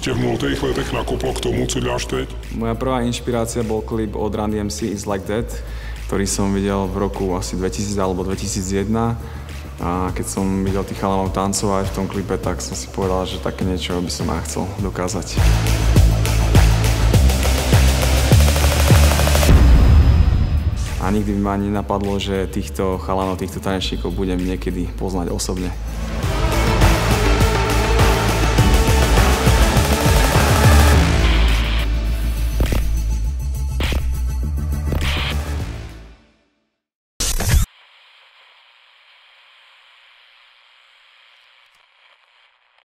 podstate v 0 letech nakoplo k tomu, co dáš teď? Moja prvá inšpirácia bol klip od Run DMC Is Like That, ktorý som videl v roku asi 2000 alebo 2001. A keď som videl tých chalanov tancovať v tom klipe, tak som si povedal, že také niečo by som aj chcel dokázať. A nikdy by ma ani nenapadlo, že týchto chalanov, týchto tanečníkov budem niekedy poznať osobne.